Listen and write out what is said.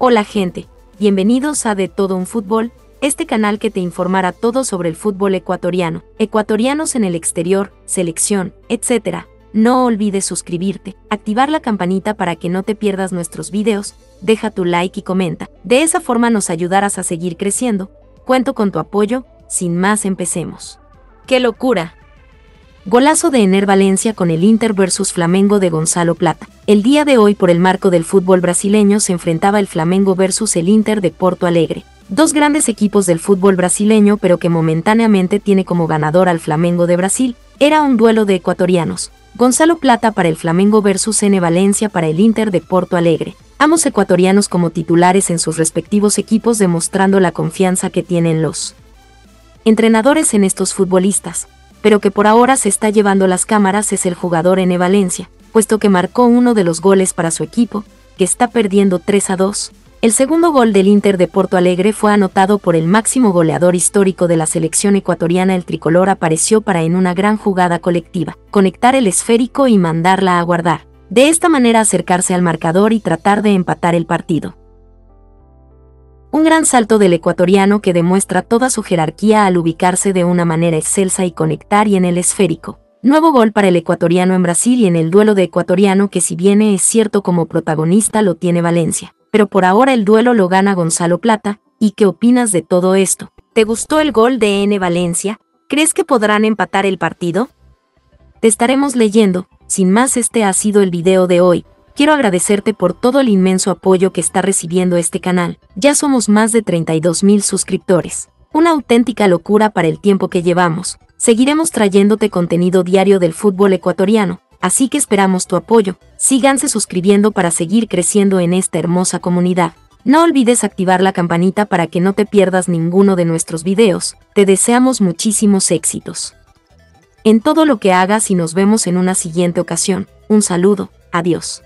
Hola gente, bienvenidos a De Todo un Fútbol, este canal que te informará todo sobre el fútbol ecuatoriano, ecuatorianos en el exterior, selección, etc. No olvides suscribirte, activar la campanita para que no te pierdas nuestros videos, deja tu like y comenta. De esa forma nos ayudarás a seguir creciendo. Cuento con tu apoyo, sin más empecemos. ¡Qué locura! Golazo de Ener Valencia con el Inter versus Flamengo de Gonzalo Plata. El día de hoy por el marco del fútbol brasileño se enfrentaba el Flamengo versus el Inter de Porto Alegre. Dos grandes equipos del fútbol brasileño pero que momentáneamente tiene como ganador al Flamengo de Brasil. Era un duelo de ecuatorianos. Gonzalo Plata para el Flamengo versus N Valencia para el Inter de Porto Alegre. Ambos ecuatorianos como titulares en sus respectivos equipos demostrando la confianza que tienen los entrenadores en estos futbolistas pero que por ahora se está llevando las cámaras es el jugador N. Valencia, puesto que marcó uno de los goles para su equipo, que está perdiendo 3 a 2. El segundo gol del Inter de Porto Alegre fue anotado por el máximo goleador histórico de la selección ecuatoriana. El tricolor apareció para en una gran jugada colectiva, conectar el esférico y mandarla a guardar. De esta manera acercarse al marcador y tratar de empatar el partido. Un gran salto del ecuatoriano que demuestra toda su jerarquía al ubicarse de una manera excelsa y conectar y en el esférico. Nuevo gol para el ecuatoriano en Brasil y en el duelo de ecuatoriano que si bien es cierto como protagonista lo tiene Valencia, pero por ahora el duelo lo gana Gonzalo Plata, ¿y qué opinas de todo esto? ¿Te gustó el gol de N Valencia? ¿Crees que podrán empatar el partido? Te estaremos leyendo, sin más este ha sido el video de hoy, quiero agradecerte por todo el inmenso apoyo que está recibiendo este canal. Ya somos más de 32 mil suscriptores. Una auténtica locura para el tiempo que llevamos. Seguiremos trayéndote contenido diario del fútbol ecuatoriano, así que esperamos tu apoyo. Síganse suscribiendo para seguir creciendo en esta hermosa comunidad. No olvides activar la campanita para que no te pierdas ninguno de nuestros videos. Te deseamos muchísimos éxitos. En todo lo que hagas y nos vemos en una siguiente ocasión. Un saludo. Adiós.